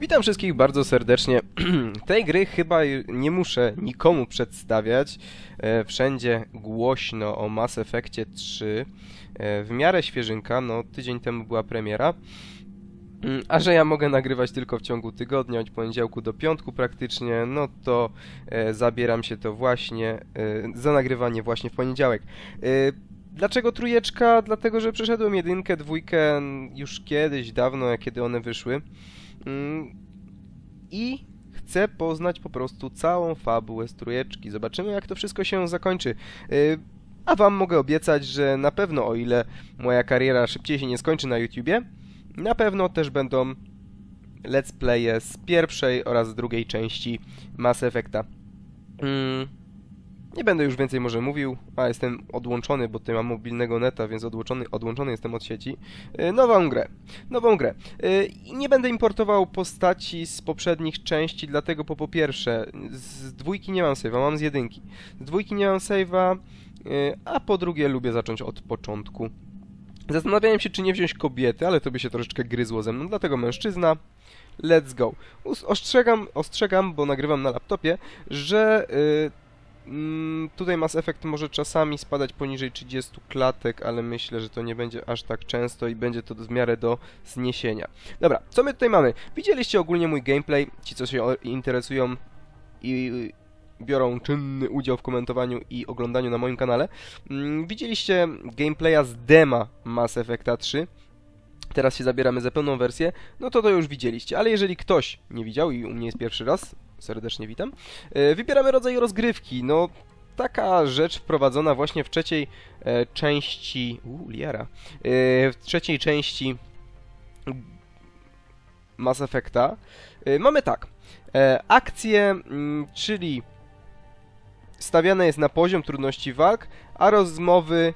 Witam wszystkich bardzo serdecznie. Tej gry chyba nie muszę nikomu przedstawiać. E, Wszędzie głośno o Mass Effectie 3. E, W miarę świeżynka, no tydzień temu była premiera. Mm, A że ja mogę nagrywać tylko w ciągu tygodnia, od poniedziałku do piątku praktycznie, no to e, zabieram się to właśnie za nagrywanie właśnie w poniedziałek. Dlaczego trójeczka? Dlatego, że przeszedłem jedynkę, dwójkę już kiedyś, dawno, kiedy one wyszły. Mm, I chcę poznać po prostu całą fabułę z trójeczki. Zobaczymy, jak to wszystko się zakończy. Y, A wam mogę obiecać, że na pewno, o ile moja kariera szybciej się nie skończy na YouTubie, na pewno też będą let's playe z pierwszej oraz drugiej części Mass Effecta. Mm, Nie będę już więcej może mówił, a jestem odłączony, bo tutaj mam mobilnego neta, więc odłączony, odłączony jestem od sieci. Y, Nową grę. Nową grę. I nie będę importował postaci z poprzednich części, dlatego po, po pierwsze, z dwójki nie mam save'a, mam z jedynki. Z dwójki nie mam save'a, y, a po drugie lubię zacząć od początku. Zastanawiałem się, czy nie wziąć kobiety, ale to by się troszeczkę gryzło ze mną, dlatego mężczyzna. Let's go. Ostrzegam, ostrzegam, bo nagrywam na laptopie, że mm, tutaj Mass Effect może czasami spadać poniżej 30 klatek, ale myślę, że to nie będzie aż tak często i będzie to w miarę do zniesienia. Dobra, co my tutaj mamy? Widzieliście ogólnie mój gameplay, ci co się interesują i biorą czynny udział w komentowaniu i oglądaniu na moim kanale. Mm, Widzieliście gameplaya z dema Mass Effecta 3. Teraz się zabieramy za pełną wersję, no to to już widzieliście, ale jeżeli ktoś nie widział i u mnie jest pierwszy raz, serdecznie witam, e, wybieramy rodzaj rozgrywki, no taka rzecz wprowadzona właśnie w trzeciej e, części, uuu, liara, e, w trzeciej części Mass Effecta. Mamy tak, akcje, mm, czyli stawiane jest na poziom trudności walk, a rozmowy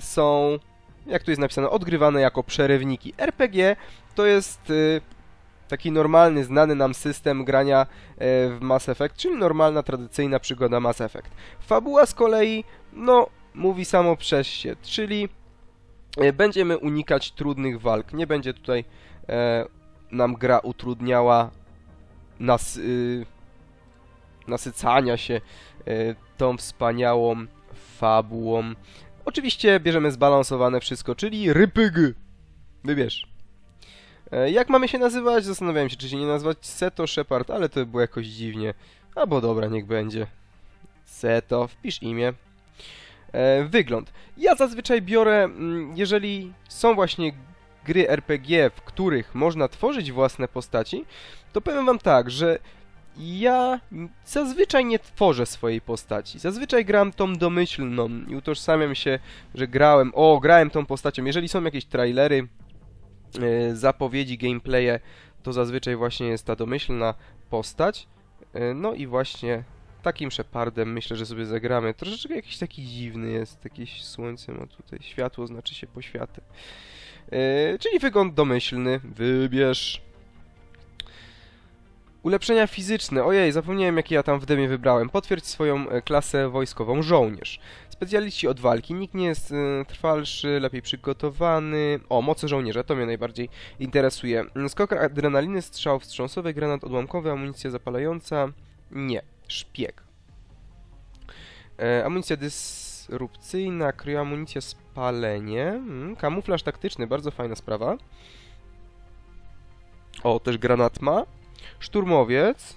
są, jak tu jest napisane, odgrywane jako przerywniki. RPG to jest taki normalny, znany nam system grania e, w Mass Effect, czyli normalna, tradycyjna przygoda Mass Effect. Fabuła z kolei, no, mówi samo przez się, czyli e, będziemy unikać trudnych walk. Nie będzie tutaj e, nam gra utrudniała nas, y, nasycania się e, tą wspaniałą fabułą. Oczywiście bierzemy zbalansowane wszystko, czyli rypyg. Wybierz. E, Jak mamy się nazywać? Zastanawiałem się, czy się nie nazwać Seto Shepard, ale to by było jakoś dziwnie. Albo dobra, niech będzie. Seto, wpisz imię. E, Wygląd. Ja zazwyczaj biorę, mm, jeżeli są właśnie gry RPG, w których można tworzyć własne postaci, to powiem wam tak, że ja zazwyczaj nie tworzę swojej postaci. Zazwyczaj gram tą domyślną i utożsamiam się, że grałem, o, grałem tą postacią. Jeżeli są jakieś trailery, zapowiedzi, gameplaye, to zazwyczaj właśnie jest ta domyślna postać. E, No i właśnie takim Shepardem myślę, że sobie zagramy. Troszeczkę jakiś taki dziwny jest, jakieś słońce ma tutaj, światło znaczy się poświaty. E, Czyli wygląd domyślny, wybierz. Ulepszenia fizyczne. Ojej, zapomniałem jakie ja tam w demie wybrałem. Potwierdź swoją e, klasę wojskową. Żołnierz. Specjaliści od walki. Nikt nie jest e, trwalszy, lepiej przygotowany. O, moce żołnierza, to mnie najbardziej interesuje. Skok adrenaliny, strzał wstrząsowy, granat odłamkowy, amunicja zapalająca. Nie. Szpieg. E, amunicja dysrupcyjna, kryoamunicja, spalenie. Mm, kamuflaż taktyczny, bardzo fajna sprawa. O, też granat ma. Szturmowiec.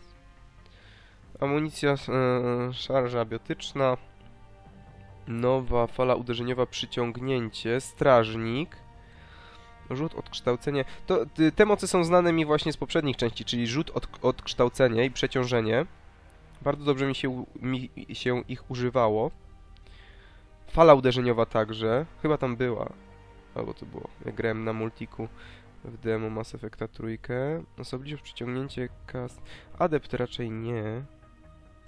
Amunicja, e, szarża biotyczna. Nowa fala uderzeniowa, przyciągnięcie. Strażnik. Rzut, odkształcenie. To, te moce są znane mi właśnie z poprzednich części, czyli rzut, od, odkształcenie i przeciążenie. Bardzo dobrze mi się, mi się ich używało. Fala uderzeniowa także. Chyba tam była. Albo to było. Jak grałem na multiku w demo Mass Effecta trójkę. Osobliwość przyciągnięcie cast... Adept raczej nie.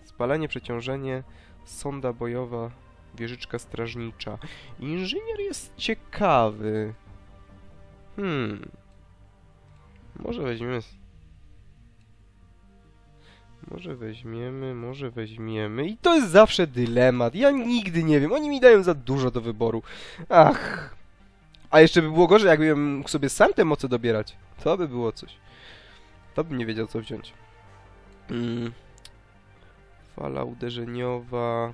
Spalenie, przeciążenie, sonda bojowa, wieżyczka strażnicza. Inżynier jest ciekawy. Hmm. Może weźmiemy... Może weźmiemy, może weźmiemy. I to jest zawsze dylemat. Ja nigdy nie wiem. Oni mi dają za dużo do wyboru. Ach. A jeszcze by było gorzej, jakbym mógł sobie sam te moce dobierać. To by było coś. To bym nie wiedział co wziąć. Mm. Fala uderzeniowa.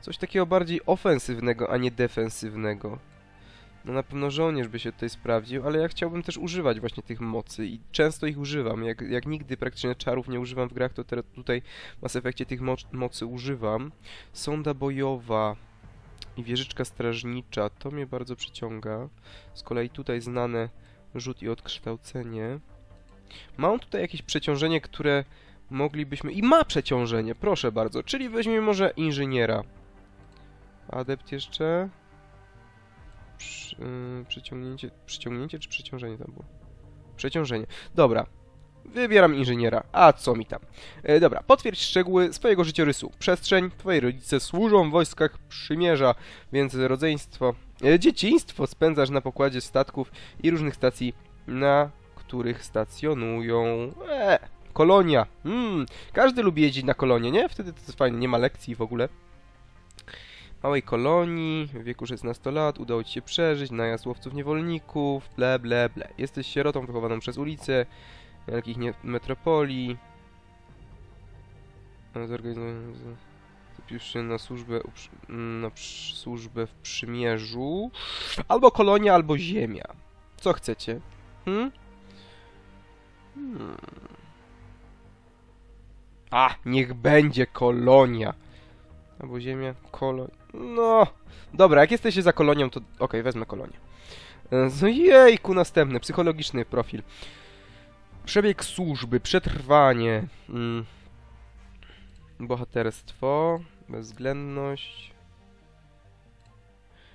Coś takiego bardziej ofensywnego, a nie defensywnego. No na pewno żołnierz by się tutaj sprawdził, ale ja chciałbym też używać właśnie tych mocy i często ich używam. Jak, jak nigdy praktycznie czarów nie używam w grach, to teraz tutaj w Mass Effectie tych moc, mocy używam. Sonda bojowa i wieżyczka strażnicza, to mnie bardzo przyciąga. Z kolei tutaj znane rzut i odkształcenie. Mam tutaj jakieś przeciążenie, które moglibyśmy... I ma przeciążenie, proszę bardzo. Czyli weźmiemy może inżyniera. Adept jeszcze. Przy, yy, przyciągnięcie, przyciągnięcie czy przeciążenie tam było? Przeciążenie. Dobra. Wybieram inżyniera. A co mi tam? E, dobra, potwierdź szczegóły swojego życiorysu. Przestrzeń. Twoi rodzice służą w wojskach przymierza, więc rodzeństwo, e, dzieciństwo spędzasz na pokładzie statków i różnych stacji, na których stacjonują. E, kolonia. Mm, każdy lubi jeździć na kolonię, nie? Wtedy to jest fajne, nie ma lekcji w ogóle małej kolonii, w wieku 16 lat, udało ci się przeżyć, najazd łowców niewolników, ble, ble, ble. Jesteś sierotą wychowaną przez ulicę, wielkich metropolii. Zapisz się na służbę, na służbę w przymierzu. Albo kolonia, albo ziemia. Co chcecie? Hmm? Hmm. A, niech będzie kolonia. Albo ziemia, kolon... No, dobra, jak jesteście za kolonią, to okej, wezmę kolonię. E, No jejku, następny, psychologiczny profil. Przebieg służby, przetrwanie, mm. bohaterstwo, bezwzględność.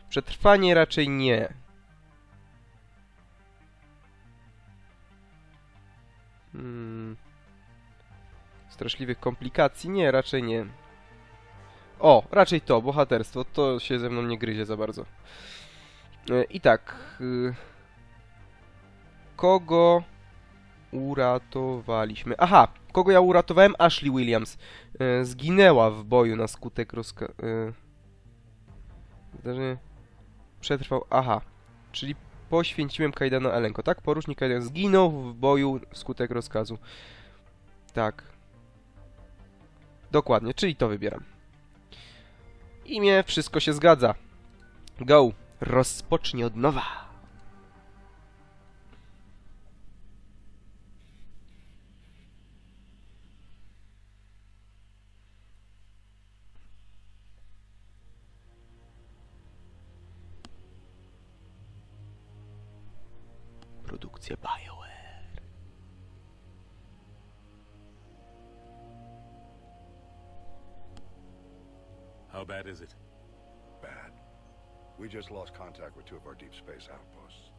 Przetrwanie raczej nie. Hmm. Straszliwych komplikacji? Nie, raczej nie. O, raczej to, bohaterstwo. To się ze mną nie gryzie za bardzo. E, I tak. y, Kogo uratowaliśmy? Aha, kogo ja uratowałem? Ashley Williams. E, Zginęła w boju na skutek rozka... e, Zdarzenie... Przetrwał... Aha, czyli poświęciłem Kajdana Elenko, tak? Porucznik Kajdan zginął w boju wskutek rozkazu. Tak. Dokładnie, czyli to wybieram. Imię, wszystko się zgadza. Go. Rozpocznij od nowa. Produkcja BioWare. How bad is it? Bad. We just lost contact with two of our deep space outposts.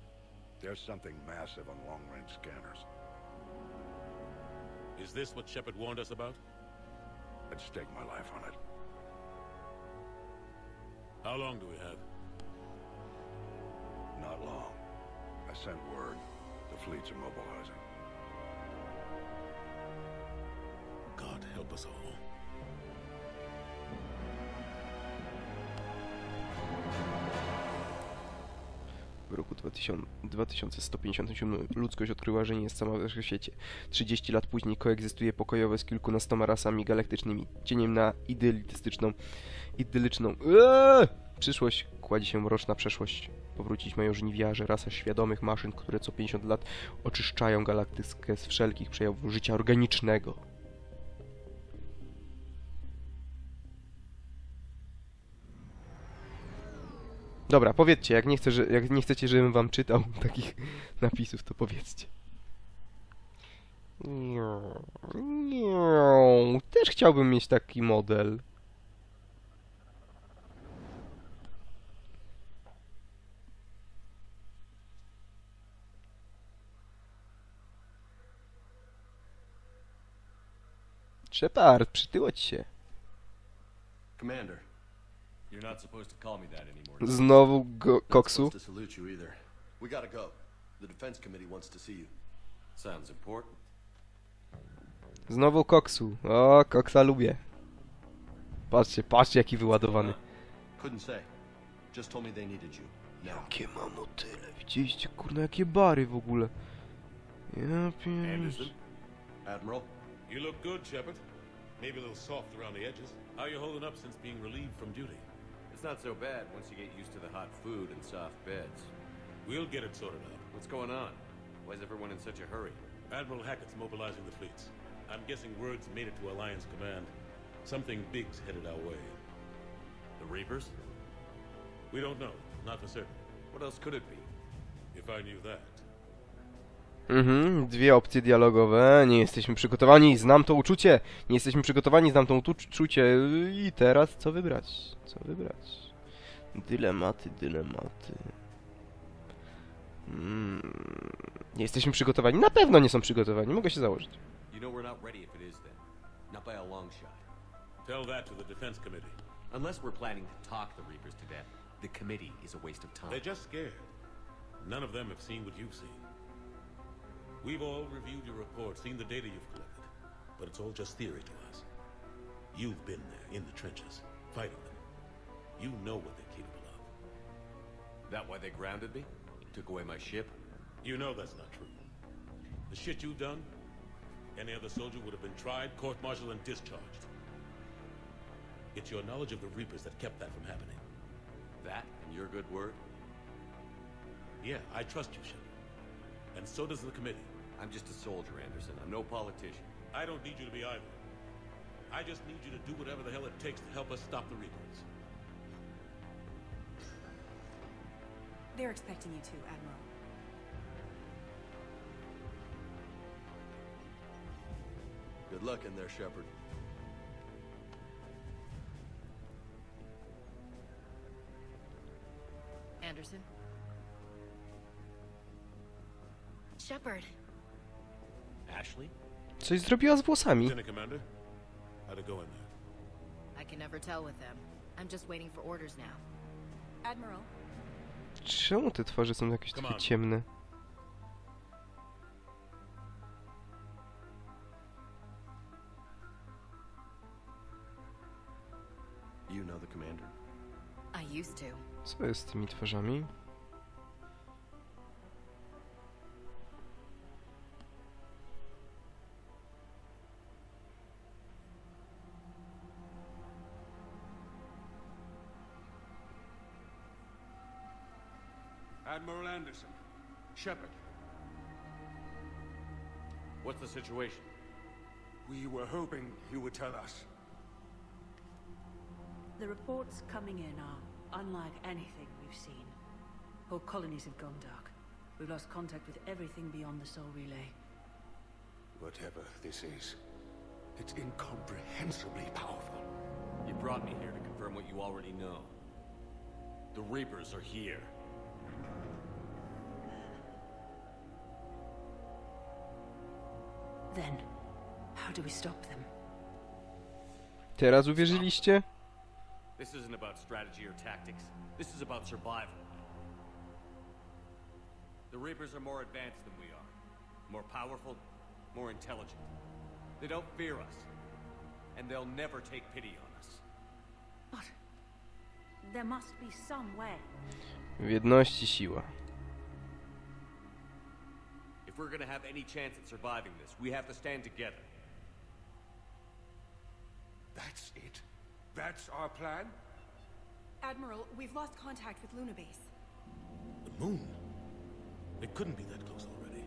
There's something massive on long-range scanners. Is this what Shepard warned us about? I'd stake my life on it. How long do we have? Not long. I sent word. The fleets are mobilizing. God help us all. 2000, 2157 ludzkość odkryła, że nie jest sama w świecie. 30 lat później koegzystuje pokojowo z kilkunastoma rasami galaktycznymi. Cieniem na idylistyczną, idylliczną eee! przyszłość kładzie się mroczna przeszłość. Powrócić mają żniwiarze, rasa świadomych maszyn, które co 50 lat oczyszczają galaktykę z wszelkich przejawów życia organicznego. Dobra, powiedzcie, jak nie, chcę, że, jak nie chcecie, żebym wam czytał takich napisów, to powiedzcie. Też chciałbym mieć taki model. Shepard, przytyło ci się. Commander, Znowu go, koksu. supposed to salute you either. We gotta go. The defense committee wants to see you. Sounds important. Znowu koksu. O, koksa lubię. Patrzcie, patrzcie jaki wyładowany. Couldn't say. Just told me they needed you. Now. Jakie mam motyle, widzieliście kurna jakie bary w ogóle. Ja Anderson? pier... Admiral, You look good, Shepard. Maybe a little soft around the edges. How you holding up since being relieved from duty? It's not so bad once you get used to the hot food and soft beds. We'll get it sorted out. What's going on? Why is everyone in such a hurry? Admiral Hackett's mobilizing the fleets. I'm guessing word's made it to Alliance Command. Something big's headed our way. The Reapers? We don't know. Not for certain. What else could it be? If I knew that. Mhm, dwie opcje dialogowe. Nie jesteśmy przygotowani, znam to uczucie. Nie jesteśmy przygotowani, znam to uczucie. I teraz co wybrać? Co wybrać? Dylematy, dylematy. Mm, nie jesteśmy przygotowani. Na pewno nie są przygotowani, mogę się założyć. You know we're not ready if it is then. Not by a long shot. Tell that to the Defense Committee. Unless we're planning to talk the Reapers to death, the committee is a waste of time. They're just scared. None of them have seen what you've seen. We've all reviewed your report, seen the data you've collected, but it's all just theory to us. You've been there, in the trenches, fighting them. You know what they're capable of. That why they grounded me? Took away my ship? You know that's not true. The shit you've done, any other soldier would have been tried, court-martialed, and discharged. It's your knowledge of the Reapers that kept that from happening. That and your good word? Yeah, I trust you, Shepard. And so does the committee. I'm just a soldier, Anderson. I'm no politician. I don't need you to be either. I just need you to do whatever the hell it takes to help us stop the Reapers. They're expecting you to, Admiral. Good luck in there, Shepard. Anderson? Shepard. Ashley? Coś zrobiła z włosami. Lieutenant Commander, how'd it go in there? I can never tell with them. I'm just waiting for orders now. Admiral, Czemu te twarze są jakieś takie ciemne? You know the commander. I used to. Co jest z tymi twarzami? Shepard. What's the situation? We were hoping you would tell us. The reports coming in are unlike anything we've seen. Whole colonies have gone dark. We've lost contact with everything beyond the Soul Relay. Whatever this is, it's incomprehensibly powerful. You brought me here to confirm what you already know. The Reapers are here. Then, how do we stop them? Teraz uwierzyliście? This isn't about strategy or tactics. This is about survival. The Reapers are more advanced than we are. More powerful, more intelligent. They don't fear us. And they'll never take pity on us. But there must be some way. W jedności siła. If we're gonna have any chance at surviving this, we have to stand together. That's it? That's our plan? Admiral, we've lost contact with Luna Base. The moon? It couldn't be that close already.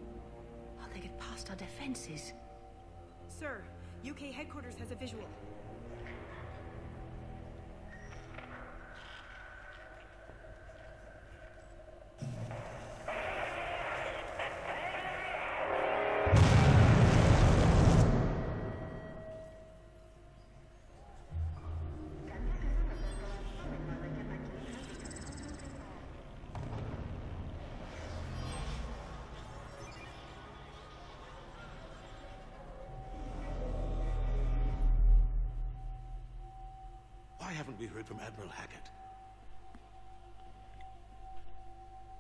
How they get past our defenses? Sir, UK headquarters has a visual. Haven't we heard from Admiral Hackett?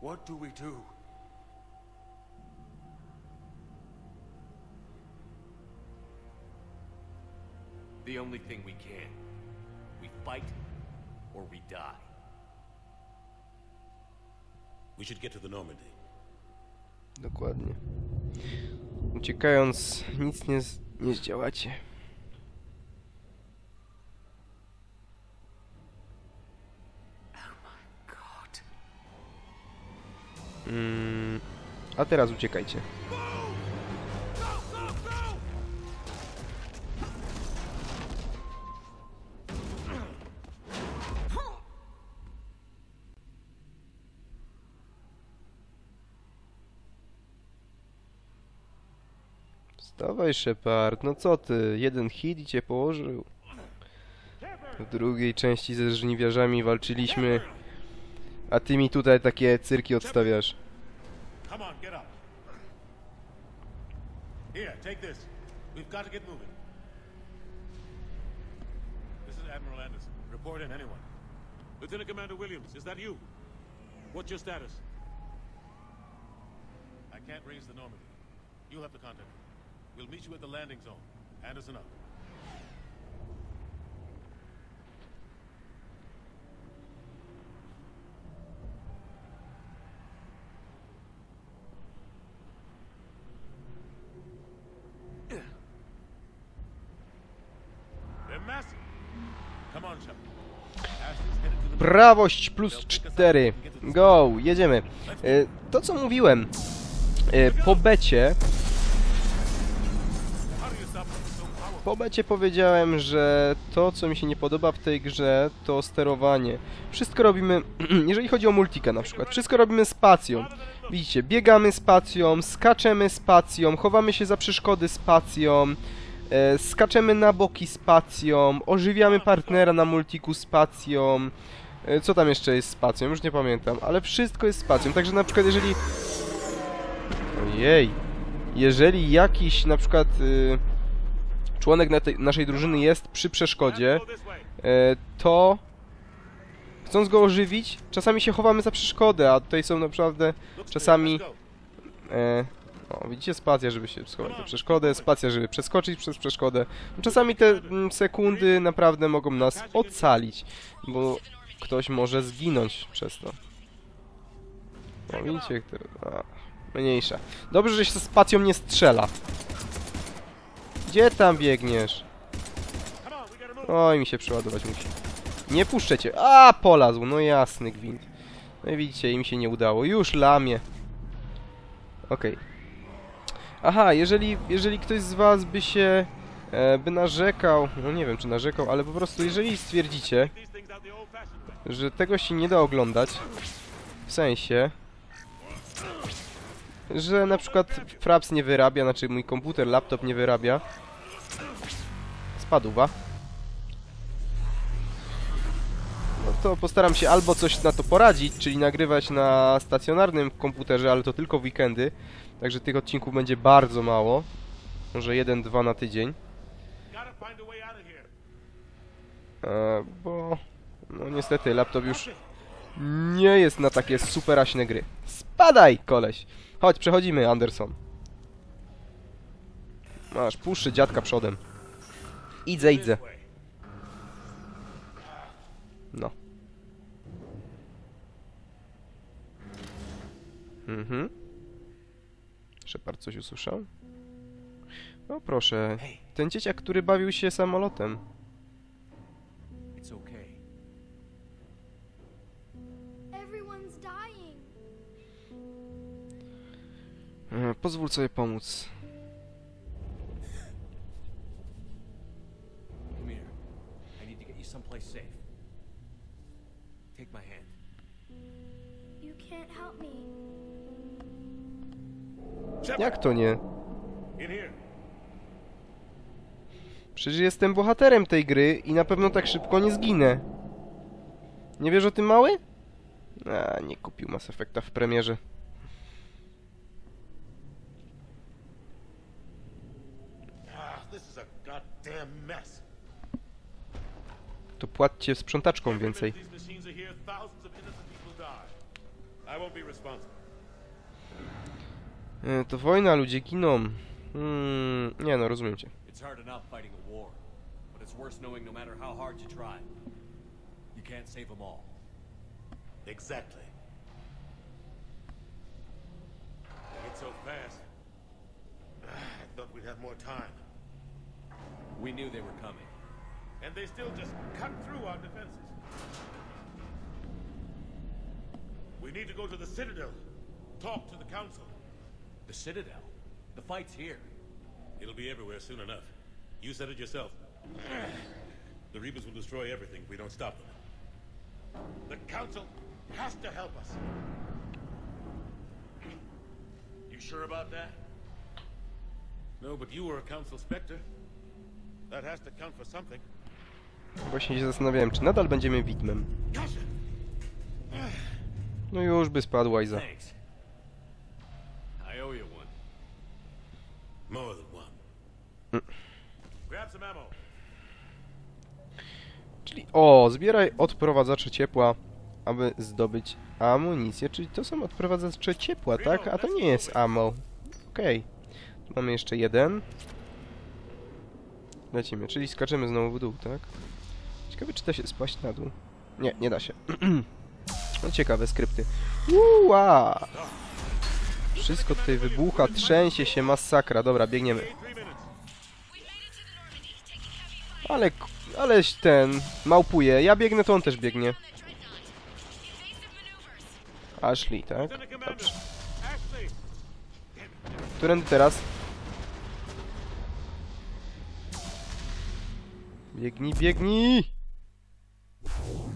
What do we do? The only thing we can. We fight, or we die. We should get to the Normandy. Dokładnie. Uciekając, nic nie, z- nie zdziałacie. Mm, a teraz uciekajcie. Wstawaj, Shepard. No co ty? Jeden hit i cię położył. W drugiej części ze żniwiarzami walczyliśmy, a ty mi tutaj takie cyrki odstawiasz. To Admiral Anderson. Lieutenant Commander Williams, is that you? What's your status? I can't raise the Normandy. You'll have to contact me. We'll meet you at the landing zone. Anderson up. They're massive. Come on, Shepard. Ashton's headed to the Prawość plus 4. Go, jedziemy. E, To co mówiłem. e, Po becie, po becie powiedziałem, że to co mi się nie podoba w tej grze to sterowanie. Wszystko robimy, jeżeli chodzi o multikę na przykład, wszystko robimy spacją. Widzicie, biegamy spacją, skaczemy spacją, chowamy się za przeszkody spacją, e, skaczemy na boki spacją, ożywiamy partnera na multiku spacją. E, Co tam jeszcze jest spacją? Już nie pamiętam, ale wszystko jest spacją. Także na przykład jeżeli... Ojej. Jeżeli jakiś na przykład y, członek na tej, naszej drużyny jest przy przeszkodzie, e, to chcąc go ożywić, czasami się chowamy za przeszkodę, a tutaj są naprawdę czasami... E, o, widzicie, spacja, żeby się schować za przeszkodę, spacja, żeby przeskoczyć przez przeszkodę. Czasami te mm, sekundy naprawdę mogą nas ocalić, bo ktoś może zginąć przez to. O, widzicie, który... A, mniejsza. Dobrze, że się spacją nie strzela. Gdzie tam biegniesz? Oj, mi się przeładować musi. Nie puszczę cię. A, polazł. No jasny gwint. No i widzicie, im się nie udało. Już lamie. Okej. Aha, jeżeli, jeżeli ktoś z was by się by narzekał, no nie wiem czy narzekał, ale po prostu jeżeli stwierdzicie, że tego się nie da oglądać, w sensie, że na przykład Fraps nie wyrabia, znaczy mój komputer, laptop nie wyrabia, spadła. No to postaram się albo coś na to poradzić, czyli nagrywać na stacjonarnym komputerze, ale to tylko w weekendy, także tych odcinków będzie bardzo mało, może jeden, dwa na tydzień. Gotta find a way out of here. E, bo no niestety laptop już nie jest na takie superaśne gry. Spadaj, koleś! Chodź, przechodzimy, Anderson. Masz, puszczy dziadka przodem. Idzę, idzę. No. Mhm. Shepard coś usłyszał? No proszę, ten dzieciak, który bawił się samolotem. E, Pozwól sobie pomóc. Come here. I Przecież jestem bohaterem tej gry i na pewno tak szybko nie zginę. Nie wiesz o tym, mały? A, nie kupił Mass Effecta w premierze. Ah. To płaccie sprzątaczką więcej. E, To wojna, ludzie giną. Hmm, nie no, rozumiem cię. It's hard enough fighting a war, but it's worse knowing no matter how hard you try, you can't save them all. Exactly. It's so fast. I thought we'd have more time. We knew they were coming. And they still just cut through our defenses. We need to go to the Citadel. Talk to the Council. The Citadel. The fight's here. It'll be everywhere soon enough. You said it yourself. The Reapers will destroy everything if we don't stop them. The Council has to help us. You sure about that? No, but you were a Council Spectre. That has to count for something. Właśnie się zastanawiałem, czy nadal będziemy widmem. No już by spadła Iza. I owe you one. More than one. Grab some ammo. Czyli o, zbieraj odprowadzacze ciepła, aby zdobyć amunicję. Czyli to są odprowadzacze ciepła, tak? A to nie jest ammo. Okej. Tu mamy jeszcze jeden. Lecimy, czyli skaczemy znowu w dół, tak? Ciekawe, czy da się spaść na dół. Nie, nie da się. no ciekawe skrypty. Uła! Wszystko tutaj wybucha, trzęsie się, masakra. Dobra, biegniemy. Ale, aleś ten, małpuje. Ja biegnę, to on też biegnie. Ashley, tak? Dobrze. Którędy teraz? Biegnij, biegnij!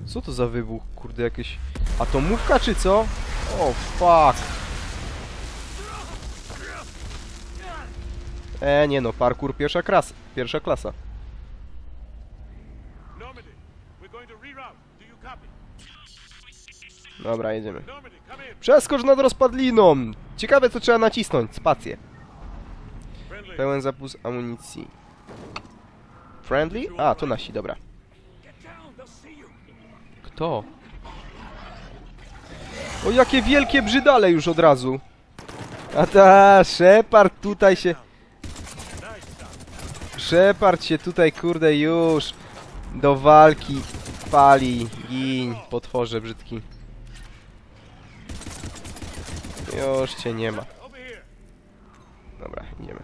Co to za wybuch? Kurde, jakieś... Atomówka czy co? O, fuck! E, nie no, parkour pierwsza klasa. Pierwsza klasa. Dobra, jedziemy. Przeskocz nad rozpadliną! Ciekawe, co trzeba nacisnąć. Spację. Pełen zapus amunicji. Friendly? A, to nasi, dobra. Kto? O, jakie wielkie brzydale już od razu. A ta, Shepard tutaj się... Shepard się tutaj, kurde, już do walki pali. Gin, potworze brzydki. Już cię nie ma. Dobra, idziemy.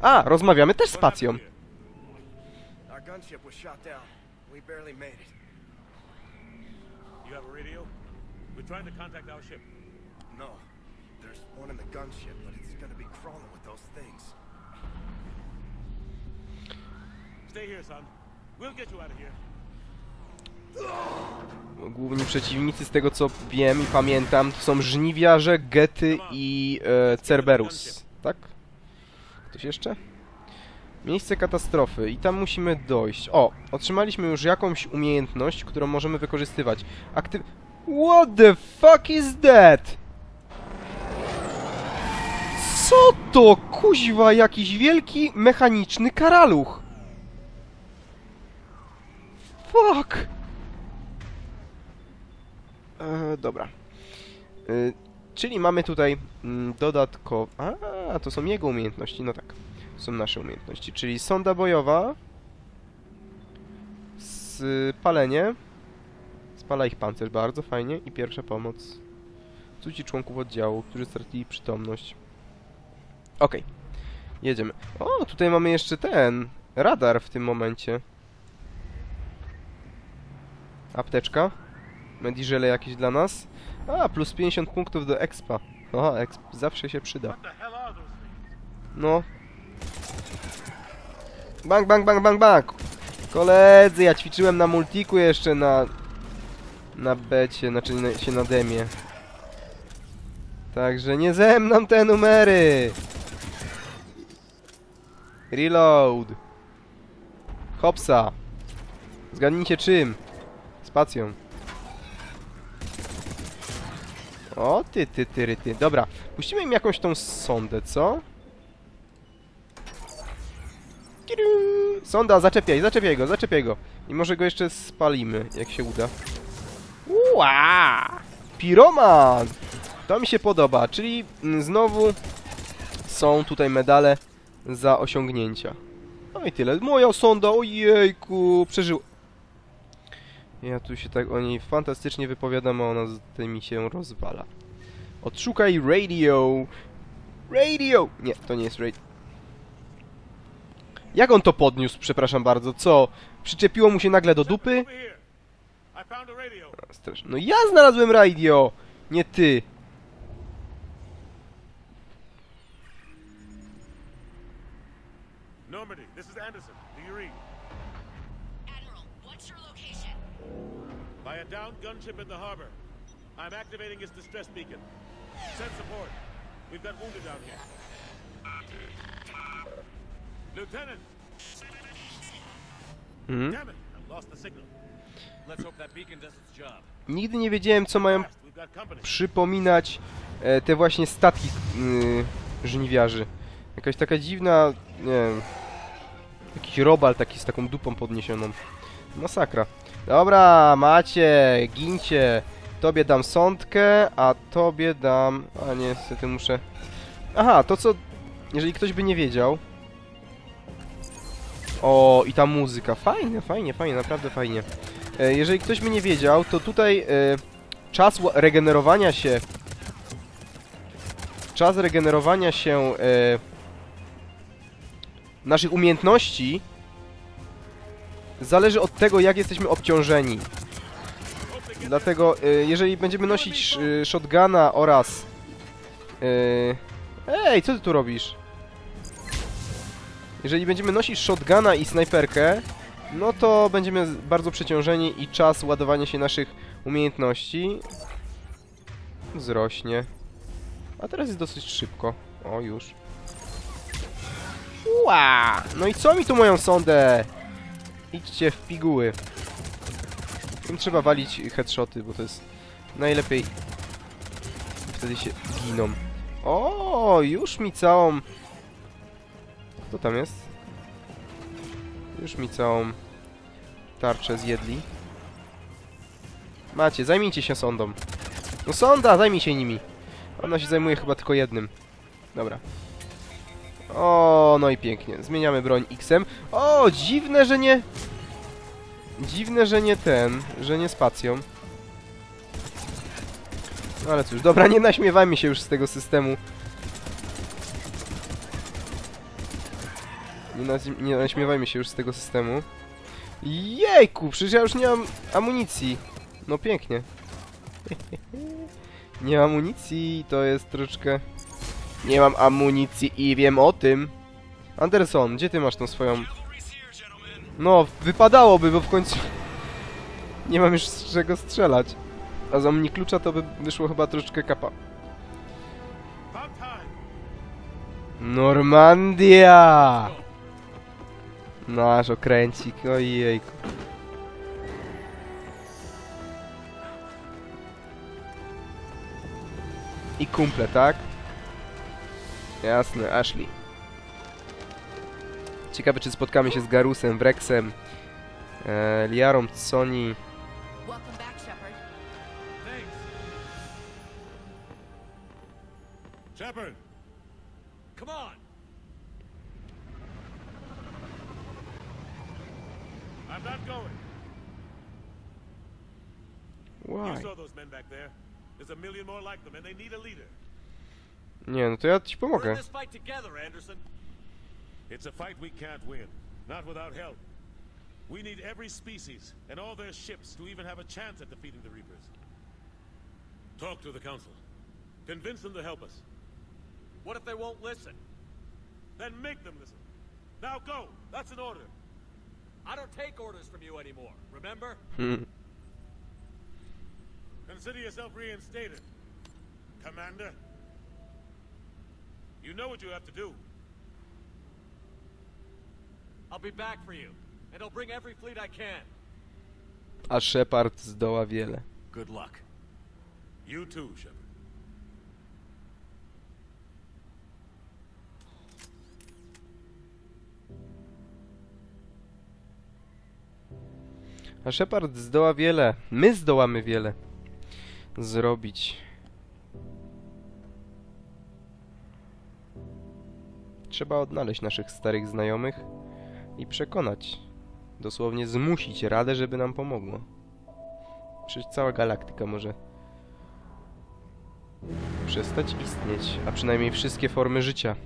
A, rozmawiamy też z pacją. No. There's one in the gunship, but it's gonna be crawling with those things. Stay here, son. We'll get you out of here. Główni przeciwnicy, z tego co wiem i pamiętam, to są żniwiarze, gety i e, Cerberus. Tak? Ktoś jeszcze? Miejsce katastrofy i tam musimy dojść. O, otrzymaliśmy już jakąś umiejętność, którą możemy wykorzystywać. Aktyw... What the fuck is that? Co to, kuźwa, jakiś wielki mechaniczny karaluch? Fuck! E, dobra. E, czyli mamy tutaj mm, dodatkowo... A, to są jego umiejętności, no tak. To są nasze umiejętności, czyli sonda bojowa, spalenie, spala ich pancerz, bardzo fajnie, i pierwsza pomoc. Cuci członków oddziału, którzy stracili przytomność. Okej, jedziemy. O, tutaj mamy jeszcze ten, radar w tym momencie. Apteczka. Mediżele jakieś dla nas. A, plus 50 punktów do expa. Aha, exp zawsze się przyda. No. Bang, bang, bang, bang, bang! Koledzy, ja ćwiczyłem na multiku jeszcze na... Na becie, znaczy na, się na demie. Także nie ze mną te numery! Reload! Hopsa! Zgadnijcie czym? Spacją. O, ty, ty, ty, ty. Dobra, puścimy im jakąś tą sondę, co? Sonda, zaczepiaj, zaczepiaj go, zaczepiaj go. I może go jeszcze spalimy, jak się uda. Ua! Piroman! To mi się podoba, czyli mm, znowu są tutaj medale za osiągnięcia. No i tyle. Moja sonda, ojejku, przeżył. Ja tu się tak o niej fantastycznie wypowiadam, a ona z tymi się rozwala. Odszukaj radio. Radio! Nie, to nie jest radio. Jak on to podniósł, przepraszam bardzo? Co? Przyczepiło mu się nagle do dupy? Strasz- No ja znalazłem radio, nie ty. Downed gunship in the harbor. I'm activating its distress beacon. Send support. We've got wounded down here. Lieutenant! Mhm. Damn it! I've lost the signal. Let's hope that beacon does its job. Nigdy nie wiedziałem, co mają przypominać e, te właśnie statki y, żniwiarzy. Jakaś taka dziwna, nie wiem, jakiś robal taki z taką dupą podniesioną. Masakra. Dobra, macie, gincie. Tobie dam sądkę, a tobie dam... A nie, niestety muszę... Aha, to co... Jeżeli ktoś by nie wiedział... O, i ta muzyka. Fajnie, fajnie, fajnie, naprawdę fajnie. E, jeżeli ktoś by nie wiedział, to tutaj... E, czas regenerowania się czas regenerowania się e, naszych umiejętności zależy od tego jak jesteśmy obciążeni dlatego e, jeżeli będziemy nosić e, shotguna oraz e, ej co ty tu robisz jeżeli będziemy nosić shotguna i snajperkę no to będziemy bardzo przeciążeni i czas ładowania się naszych umiejętności wzrośnie. A teraz jest dosyć szybko. O, już. Ła! No i co mi tu moją sondę? Idźcie w piguły. Tym trzeba walić headshoty, bo to jest najlepiej. Wtedy się giną. O, już mi całą... Kto tam jest? Już mi całą tarczę zjedli. Macie, zajmijcie się sondą. No sonda, zajmij się nimi. Ona się zajmuje chyba tylko jednym. Dobra. O, no i pięknie. Zmieniamy broń X-em. O, dziwne, że nie... Dziwne, że nie ten, że nie spacją. No ale cóż, dobra, nie naśmiewajmy się już z tego systemu. Nie, naz- nie naśmiewajmy się już z tego systemu. Jejku, przecież ja już nie mam amunicji. No pięknie. Nie mam amunicji, to jest troszeczkę... Nie mam amunicji i wiem o tym. Anderson, gdzie ty masz tą swoją... No, wypadałoby, bo w końcu... Nie mam już z czego strzelać. A za mnie klucza to by wyszło chyba troszeczkę kapa. Normandia! Nasz okręcik, ojejku. I kumple, tak? Jasne, Ashley. Ciekawe, czy spotkamy się z Garusem, Wrexem, e, Liarą, Sony. Welcome back, Shepard. Thanks. Shepard! Come on. I'm not going. Why? You saw those men back there. There's a million more like them, and they need a leader. Nie, no to ja ci We're pomogę. in this fight together, Anderson. It's a fight we can't win, not without help. We need every species and all their ships to even have a chance at defeating the Reapers. Talk to the Council. Convince them to help us. What if they won't listen? Then make them listen. Now go! That's an order. I don't take orders from you anymore, remember? Hmm. Consider yourself reinstated. Commander. You know what you have to do. I'll be back for you, and I'll bring every fleet I can. A Shepard zdoła wiele. Good luck. You too, Shepard. A Shepard zdoła wiele. My zdołamy wiele zrobić. Trzeba odnaleźć naszych starych znajomych i przekonać, dosłownie zmusić Radę, żeby nam pomogło. Przecież cała galaktyka może przestać istnieć, a przynajmniej wszystkie formy życia.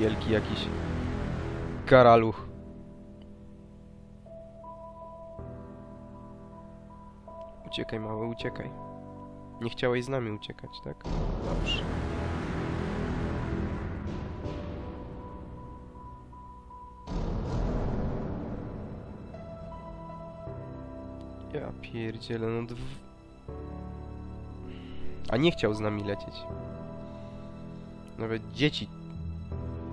Wielki jakiś karaluch. Uciekaj, mały, uciekaj. Nie chciałeś z nami uciekać, tak? Dobrze. Ja pierdzielę, no dw... A nie chciał z nami lecieć. Nawet dzieci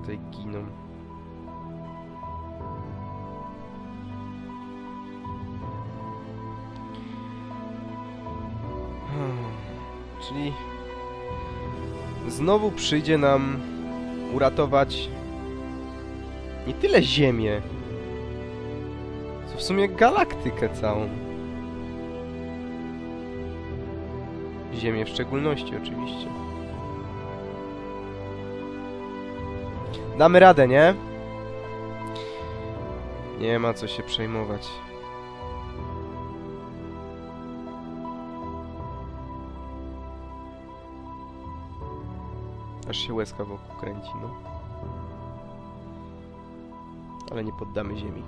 tutaj giną. Hmm, Czyli znowu przyjdzie nam uratować nie tyle Ziemię, co w sumie galaktykę całą. Ziemię w szczególności, oczywiście. Damy radę, nie? Nie ma co się przejmować. Aż się łezka wokół kręci, no. Ale nie poddamy ziemi.